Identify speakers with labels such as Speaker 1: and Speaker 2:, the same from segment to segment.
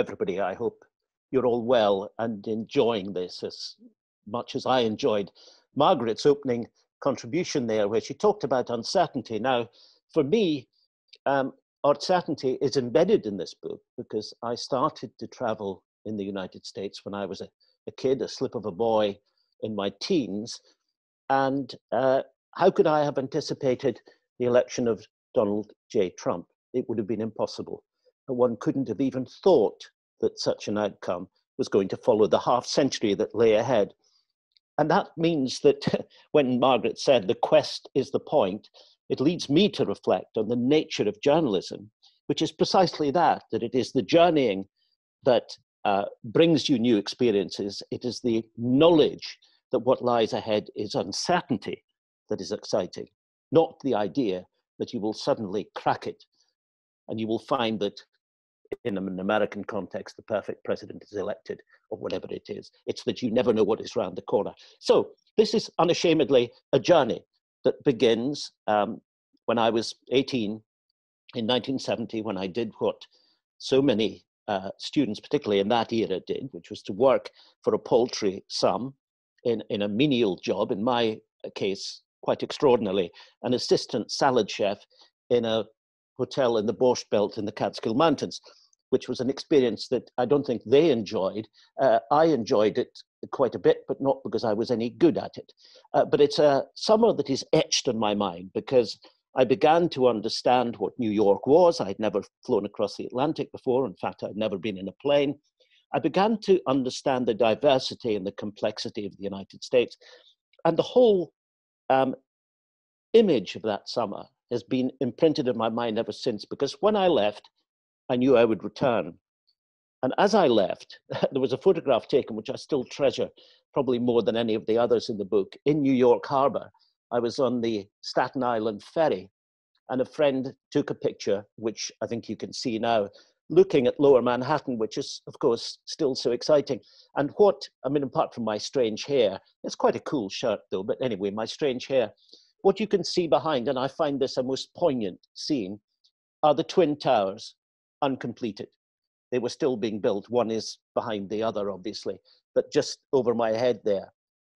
Speaker 1: everybody. I hope you're all well and enjoying this as much as I enjoyed Margaret's opening contribution there, where she talked about uncertainty. Now, for me, um, uncertainty is embedded in this book because I started to travel in the United States when I was a, a kid, a slip of a boy in my teens. And uh, how could I have anticipated the election of Donald J. Trump? It would have been impossible. One couldn't have even thought that such an outcome was going to follow the half century that lay ahead. And that means that when Margaret said the quest is the point, it leads me to reflect on the nature of journalism, which is precisely that, that it is the journeying that uh, brings you new experiences. It is the knowledge that what lies ahead is uncertainty that is exciting, not the idea that you will suddenly crack it and you will find that in an American context, the perfect president is elected or whatever it is. It's that you never know what is around the corner. So this is unashamedly a journey that begins um, when I was 18 in 1970, when I did what so many uh, students, particularly in that era, did, which was to work for a paltry sum in, in a menial job, in my case, quite extraordinarily, an assistant salad chef in a hotel in the Borscht Belt in the Catskill Mountains which was an experience that I don't think they enjoyed. Uh, I enjoyed it quite a bit, but not because I was any good at it. Uh, but it's a summer that is etched in my mind because I began to understand what New York was. I'd never flown across the Atlantic before. In fact, I'd never been in a plane. I began to understand the diversity and the complexity of the United States. And the whole um, image of that summer has been imprinted in my mind ever since because when I left, I knew I would return. And as I left, there was a photograph taken, which I still treasure, probably more than any of the others in the book, in New York Harbor. I was on the Staten Island ferry, and a friend took a picture, which I think you can see now, looking at lower Manhattan, which is, of course, still so exciting. And what, I mean, apart from my strange hair, it's quite a cool shirt though, but anyway, my strange hair, what you can see behind, and I find this a most poignant scene, are the Twin Towers uncompleted. They were still being built. One is behind the other, obviously, but just over my head there.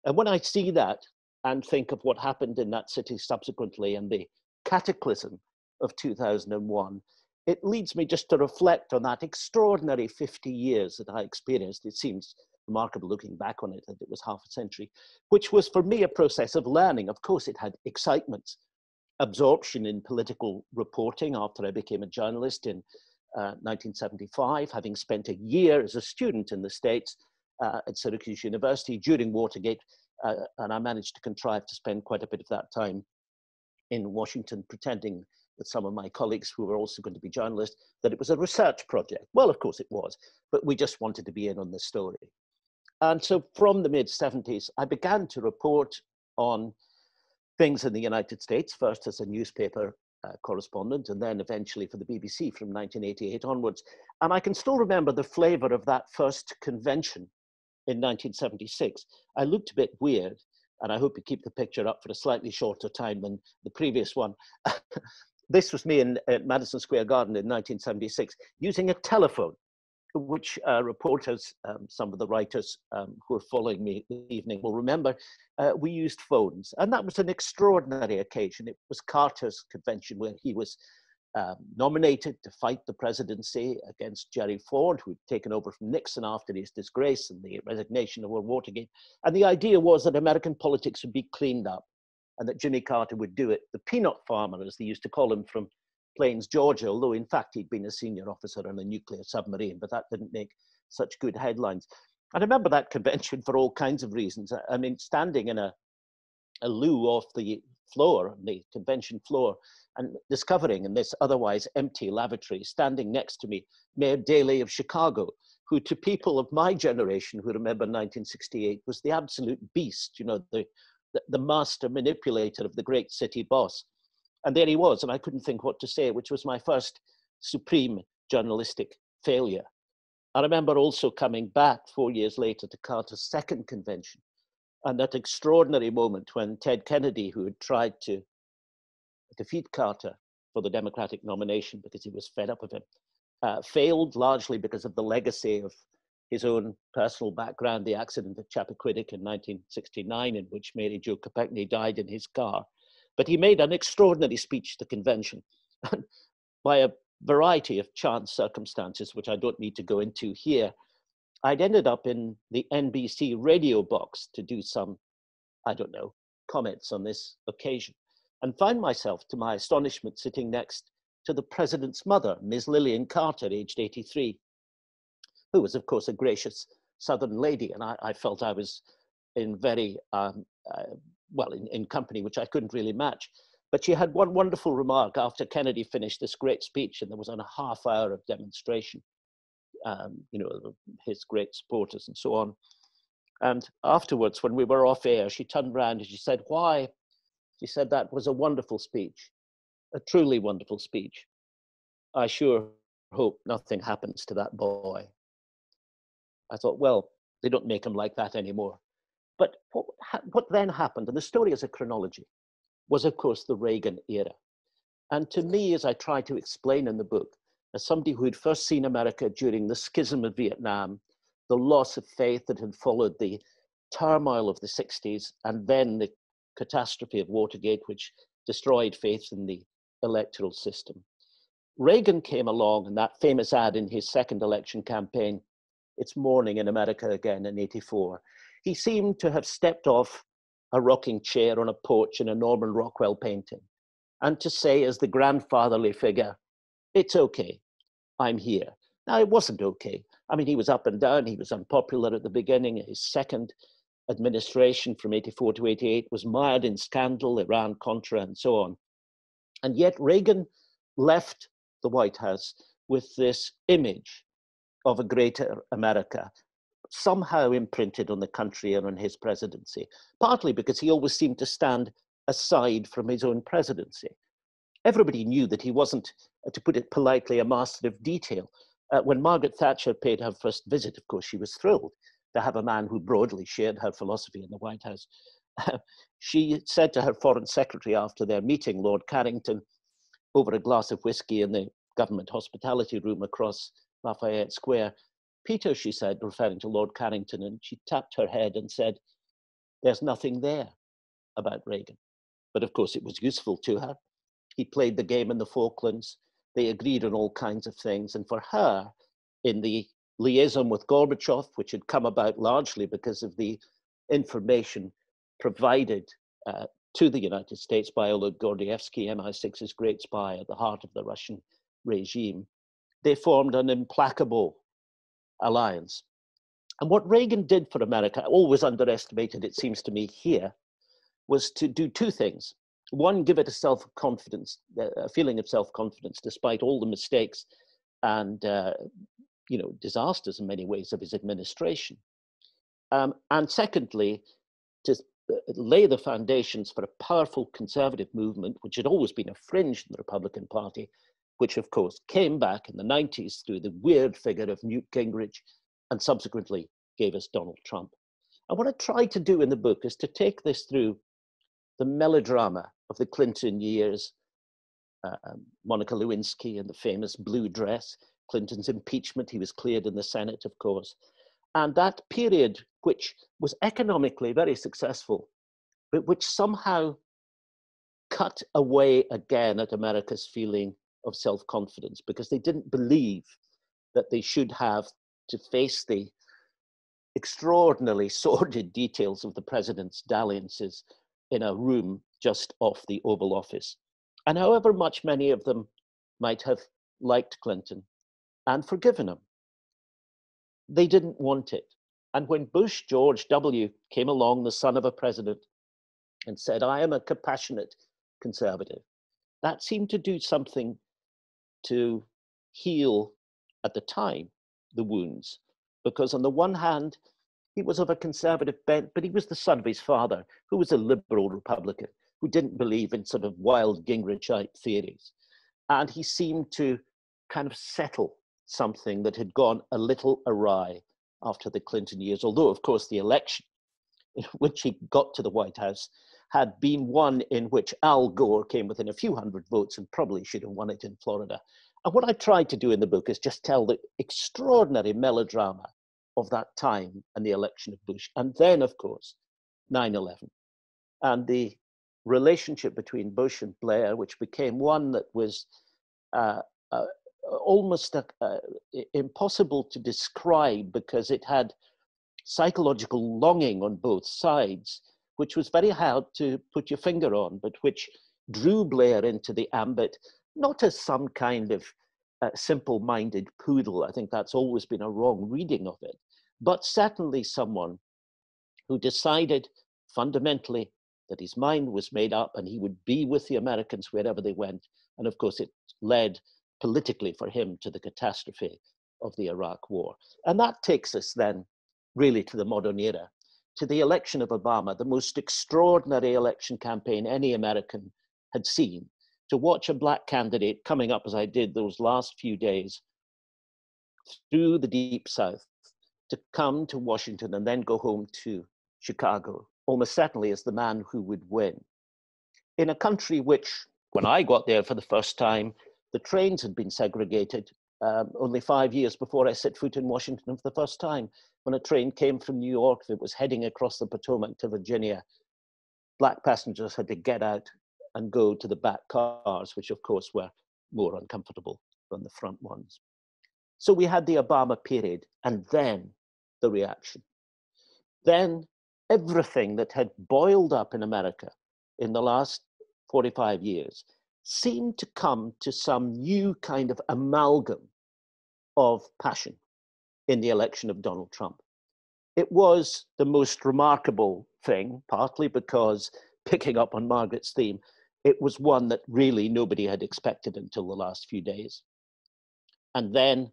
Speaker 1: And when I see that and think of what happened in that city subsequently and the cataclysm of 2001, it leads me just to reflect on that extraordinary 50 years that I experienced. It seems remarkable looking back on it that it was half a century, which was for me a process of learning. Of course, it had excitement, absorption in political reporting after I became a journalist in 1975, uh, having spent a year as a student in the States uh, at Syracuse University during Watergate. Uh, and I managed to contrive to spend quite a bit of that time in Washington pretending with some of my colleagues who were also going to be journalists that it was a research project. Well, of course it was, but we just wanted to be in on the story. And so from the mid 70s, I began to report on things in the United States, first as a newspaper uh, correspondent and then eventually for the BBC from 1988 onwards. And I can still remember the flavor of that first convention in 1976. I looked a bit weird, and I hope you keep the picture up for a slightly shorter time than the previous one. this was me in Madison Square Garden in 1976 using a telephone which uh, reporters, um, some of the writers um, who are following me this evening will remember, uh, we used phones. And that was an extraordinary occasion. It was Carter's convention where he was um, nominated to fight the presidency against Jerry Ford, who'd taken over from Nixon after his disgrace and the resignation of World Watergate. And the idea was that American politics would be cleaned up and that Jimmy Carter would do it. The peanut farmer, as they used to call him from Plains, Georgia, although in fact he'd been a senior officer on a nuclear submarine, but that didn't make such good headlines. I remember that convention for all kinds of reasons. I mean, standing in a, a loo off the floor, the convention floor, and discovering in this otherwise empty lavatory, standing next to me, Mayor Daley of Chicago, who to people of my generation who remember 1968 was the absolute beast, you know, the, the, the master manipulator of the great city boss. And there he was, and I couldn't think what to say, which was my first supreme journalistic failure. I remember also coming back four years later to Carter's second convention, and that extraordinary moment when Ted Kennedy, who had tried to defeat Carter for the Democratic nomination because he was fed up of him, uh, failed largely because of the legacy of his own personal background, the accident at Chappaquiddick in 1969, in which Mary Jo Kopechne died in his car. But he made an extraordinary speech to the convention. By a variety of chance circumstances, which I don't need to go into here, I'd ended up in the NBC radio box to do some, I don't know, comments on this occasion, and found myself, to my astonishment, sitting next to the president's mother, Ms. Lillian Carter, aged 83, who was, of course, a gracious Southern lady. And I, I felt I was in very, um, uh, well, in, in company which I couldn't really match. But she had one wonderful remark after Kennedy finished this great speech, and there was on a half hour of demonstration, um, you know, his great supporters and so on. And afterwards, when we were off air, she turned around and she said, Why? She said, That was a wonderful speech, a truly wonderful speech. I sure hope nothing happens to that boy. I thought, well, they don't make him like that anymore. But what, what then happened, and the story is a chronology, was of course the Reagan era. And to me, as I try to explain in the book, as somebody who had first seen America during the schism of Vietnam, the loss of faith that had followed the turmoil of the 60s, and then the catastrophe of Watergate, which destroyed faith in the electoral system. Reagan came along, and that famous ad in his second election campaign, It's Morning in America Again in 84. He seemed to have stepped off a rocking chair on a porch in a Norman Rockwell painting, and to say, as the grandfatherly figure, It's okay, I'm here. Now, it wasn't okay. I mean, he was up and down. He was unpopular at the beginning. His second administration from 84 to 88 was mired in scandal, Iran Contra, and so on. And yet, Reagan left the White House with this image of a greater America somehow imprinted on the country and on his presidency, partly because he always seemed to stand aside from his own presidency. Everybody knew that he wasn't, to put it politely, a master of detail. Uh, when Margaret Thatcher paid her first visit, of course, she was thrilled to have a man who broadly shared her philosophy in the White House. she said to her foreign secretary after their meeting, Lord Carrington, over a glass of whiskey in the government hospitality room across Lafayette Square, Peter, she said, referring to Lord Carrington, and she tapped her head and said, There's nothing there about Reagan. But of course, it was useful to her. He played the game in the Falklands. They agreed on all kinds of things. And for her, in the liaison with Gorbachev, which had come about largely because of the information provided uh, to the United States by Oleg Gordievsky, MI6's great spy at the heart of the Russian regime, they formed an implacable alliance. And what Reagan did for America, always underestimated, it seems to me, here, was to do two things. One, give it a self confidence, a feeling of self confidence, despite all the mistakes and uh, you know disasters in many ways of his administration. Um, and secondly, to uh, lay the foundations for a powerful conservative movement, which had always been a fringe in the Republican Party, which of course came back in the 90s through the weird figure of Newt Gingrich and subsequently gave us Donald Trump. And what I tried to do in the book is to take this through the melodrama of the Clinton years, uh, Monica Lewinsky and the famous blue dress, Clinton's impeachment, he was cleared in the Senate, of course, and that period, which was economically very successful, but which somehow cut away again at America's feeling of self confidence because they didn't believe that they should have to face the extraordinarily sordid details of the president's dalliances in a room just off the Oval Office. And however much many of them might have liked Clinton and forgiven him, they didn't want it. And when Bush George W. came along, the son of a president, and said, I am a compassionate conservative, that seemed to do something to heal at the time the wounds. Because on the one hand, he was of a conservative bent, but he was the son of his father, who was a liberal Republican, who didn't believe in sort of wild Gingrichite theories. And he seemed to kind of settle something that had gone a little awry after the Clinton years, although, of course, the election in which he got to the White House had been one in which Al Gore came within a few hundred votes and probably should have won it in Florida. And what I tried to do in the book is just tell the extraordinary melodrama of that time and the election of Bush. And then, of course, 9 11 and the relationship between Bush and Blair, which became one that was uh, uh, almost uh, impossible to describe because it had psychological longing on both sides, which was very hard to put your finger on, but which drew Blair into the ambit, not as some kind of uh, simple minded poodle. I think that's always been a wrong reading of it, but certainly someone who decided fundamentally that his mind was made up and he would be with the Americans wherever they went. And of course, it led politically for him to the catastrophe of the Iraq War. And that takes us then really to the modern era, to the election of Obama, the most extraordinary election campaign any American had seen. To watch a black candidate coming up as I did those last few days through the deep south to come to Washington and then go home to Chicago, almost certainly as the man who would win. In a country which, when I got there for the first time, the trains had been segregated um, only five years before I set foot in Washington for the first time. When a train came from New York that was heading across the Potomac to Virginia, black passengers had to get out and go to the back cars, which of course were more uncomfortable than the front ones. So we had the Obama period and then the reaction. Then everything that had boiled up in America in the last 45 years seemed to come to some new kind of amalgam of passion in the election of Donald Trump. It was the most remarkable thing, partly because, picking up on Margaret's theme, it was one that really nobody had expected until the last few days. And then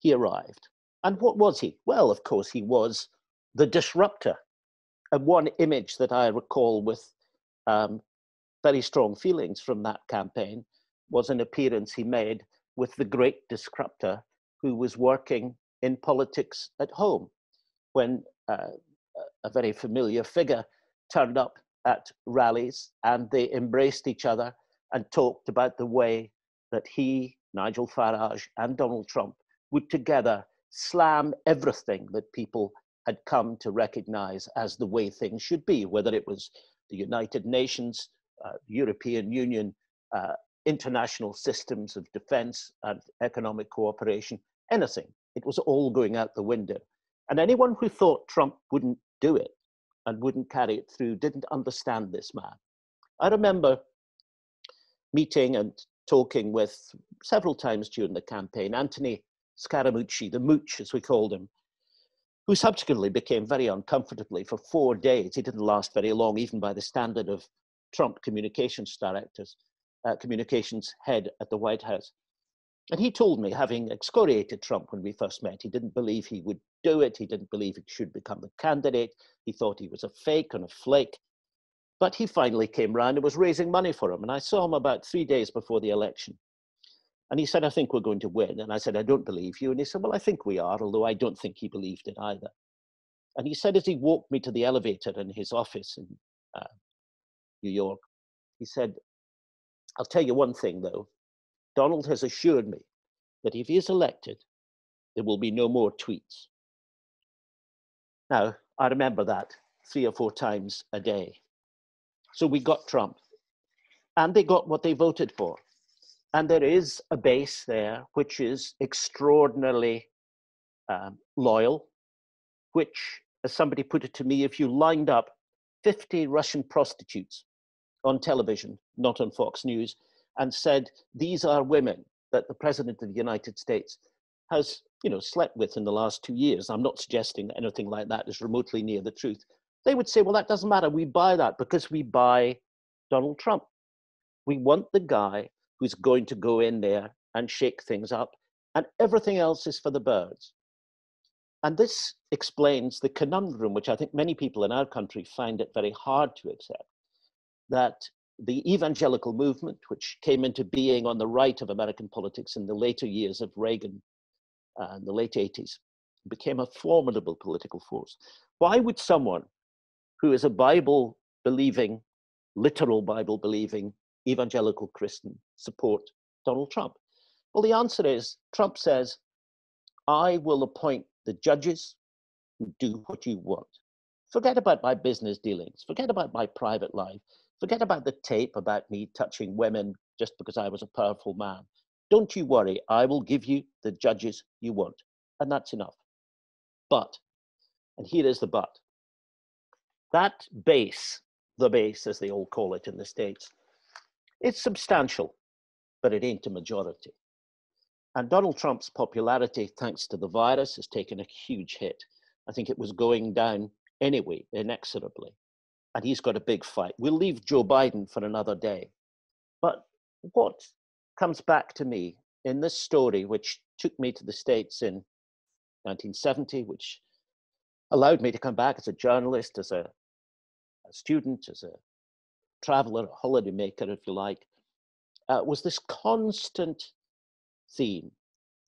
Speaker 1: he arrived. And what was he? Well, of course, he was the disruptor and one image that I recall with um, very strong feelings from that campaign was an appearance he made with the great disruptor who was working in politics at home when uh, a very familiar figure turned up at rallies and they embraced each other and talked about the way that he, Nigel Farage, and Donald Trump would together slam everything that people had come to recognize as the way things should be, whether it was the United Nations, uh, European Union, uh, international systems of defense and economic cooperation, anything. It was all going out the window. And anyone who thought Trump wouldn't do it and wouldn't carry it through didn't understand this man. I remember meeting and talking with several times during the campaign Anthony Scaramucci, the mooch as we called him, who subsequently became very uncomfortably for four days. He didn't last very long, even by the standard of Trump communications directors, uh, communications head at the White House. And he told me, having excoriated Trump when we first met, he didn't believe he would do it. He didn't believe he should become the candidate. He thought he was a fake and a flake. But he finally came round and was raising money for him. And I saw him about three days before the election. And he said, I think we're going to win. And I said, I don't believe you. And he said, Well, I think we are, although I don't think he believed it either. And he said, as he walked me to the elevator in his office in uh, New York, he said, I'll tell you one thing, though. Donald has assured me that if he is elected, there will be no more tweets. Now, I remember that three or four times a day. So we got Trump, and they got what they voted for. And there is a base there which is extraordinarily um, loyal, which, as somebody put it to me, if you lined up 50 Russian prostitutes on television, not on Fox News, and said, these are women that the President of the United States has you know, slept with in the last two years. I'm not suggesting that anything like that is remotely near the truth. They would say, well, that doesn't matter. We buy that because we buy Donald Trump. We want the guy who's going to go in there and shake things up, and everything else is for the birds. And this explains the conundrum, which I think many people in our country find it very hard to accept, that the evangelical movement, which came into being on the right of American politics in the later years of Reagan uh, in the late 80s, became a formidable political force. Why would someone who is a Bible believing, literal Bible believing, evangelical Christian support Donald Trump. Well, the answer is Trump says, I will appoint the judges who do what you want. Forget about my business dealings. Forget about my private life. Forget about the tape about me touching women just because I was a powerful man. Don't you worry, I will give you the judges you want. And that's enough. But, and here is the but, that base, the base as they all call it in the States, it's substantial, but it ain't a majority. And Donald Trump's popularity, thanks to the virus, has taken a huge hit. I think it was going down anyway, inexorably. And he's got a big fight. We'll leave Joe Biden for another day. But what comes back to me in this story, which took me to the States in 1970, which allowed me to come back as a journalist, as a, a student, as a traveler, a holidaymaker, if you like, uh, was this constant theme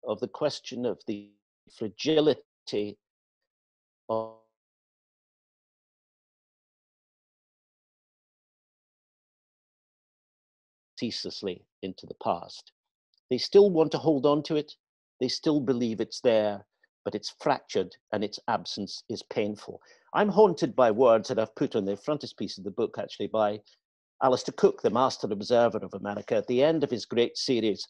Speaker 1: of the question of the fragility of ceaselessly into the past. They still want to hold on to it. They still believe it's there, but it's fractured and its absence is painful. I'm haunted by words that I've put on the frontispiece of the book, actually, by Alistair Cooke, the master observer of America, at the end of his great series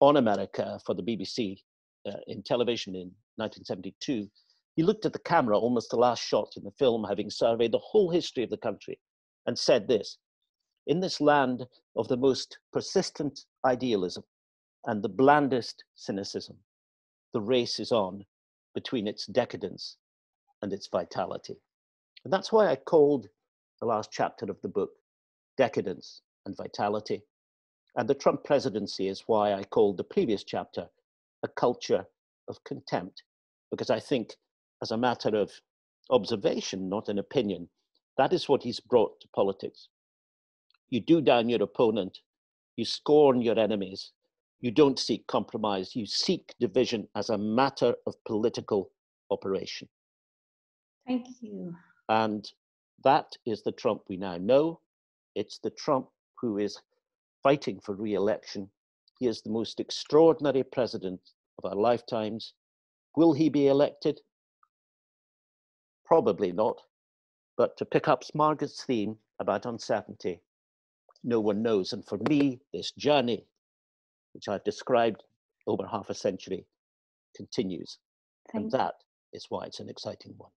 Speaker 1: on America for the BBC uh, in television in 1972. He looked at the camera, almost the last shot in the film, having surveyed the whole history of the country, and said this In this land of the most persistent idealism and the blandest cynicism, the race is on between its decadence and its vitality. And that's why I called the last chapter of the book Decadence and Vitality. And the Trump presidency is why I called the previous chapter A Culture of Contempt, because I think, as a matter of observation, not an opinion, that is what he's brought to politics. You do down your opponent, you scorn your enemies, you don't seek compromise, you seek division as a matter of political operation.
Speaker 2: Thank you.
Speaker 1: And that is the Trump we now know. It's the Trump who is fighting for re election. He is the most extraordinary president of our lifetimes. Will he be elected? Probably not. But to pick up Margaret's theme about uncertainty, no one knows. And for me, this journey, which I've described over half a century, continues.
Speaker 2: Thank
Speaker 1: and that is why it's an exciting one.